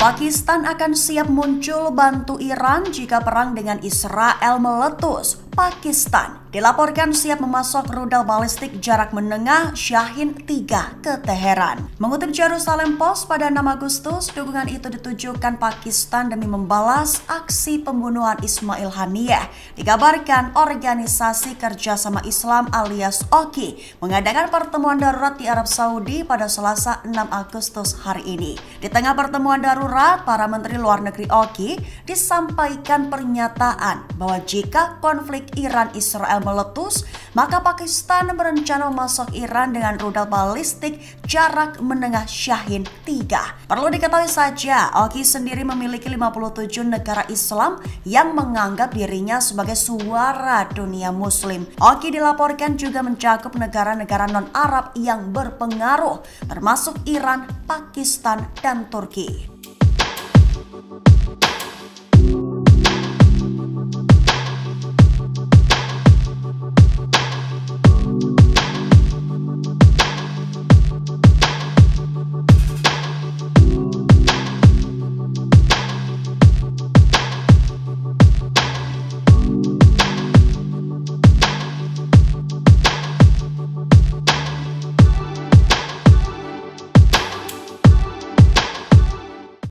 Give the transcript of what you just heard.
Pakistan akan siap muncul bantu Iran jika perang dengan Israel meletus. Pakistan dilaporkan siap memasok rudal balistik jarak menengah Shahin 3 ke Teheran. Mengutip Jerusalem Post pada 6 Agustus, dukungan itu ditujukan Pakistan demi membalas aksi pembunuhan Ismail Haniyeh. Dikabarkan Organisasi Kerjasama Islam alias OKI mengadakan pertemuan darurat di Arab Saudi pada Selasa 6 Agustus hari ini. Di tengah pertemuan darurat, para Menteri Luar Negeri OKI disampaikan pernyataan bahwa jika konflik Iran-Israel meletus, maka Pakistan berencana memasok Iran dengan rudal balistik jarak menengah Shahin 3. Perlu diketahui saja, Oki sendiri memiliki 57 negara Islam yang menganggap dirinya sebagai suara dunia muslim. Oki dilaporkan juga mencakup negara-negara non-Arab yang berpengaruh, termasuk Iran, Pakistan, dan Turki.